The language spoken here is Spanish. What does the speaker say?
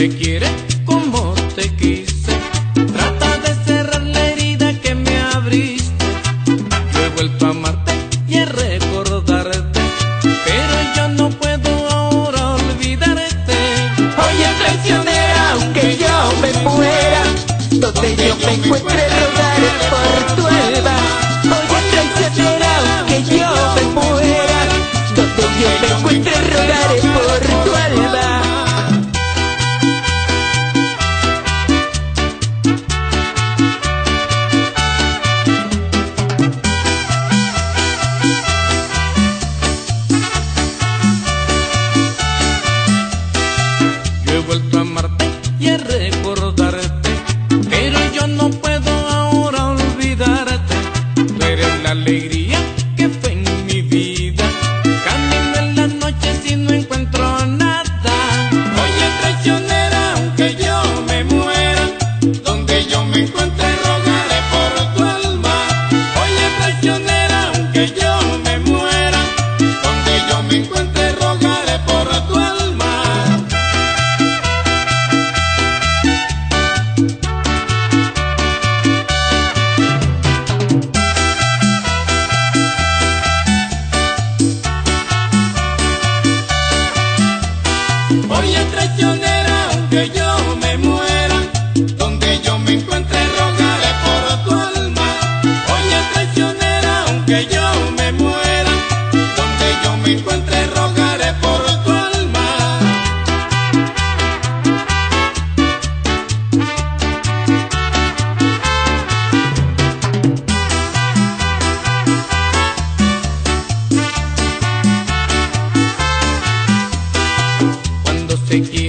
se quiere como te quise. Trata de cerrar la herida que me abriste. Yo he vuelto a amarte y a recordarte, pero yo no puedo ahora olvidarte. Oye traicionera, aunque yo me muera, donde yo me encuentre y a recordarte, pero yo no puedo ahora olvidarte. Tú eres la alegría que fue en mi vida. Camino en la noche si no encuentro nada. Oye, traicionera, aunque yo me muera, donde yo me encuentre think